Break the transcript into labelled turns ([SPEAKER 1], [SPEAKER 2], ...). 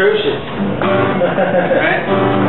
[SPEAKER 1] atrocious.
[SPEAKER 2] Right?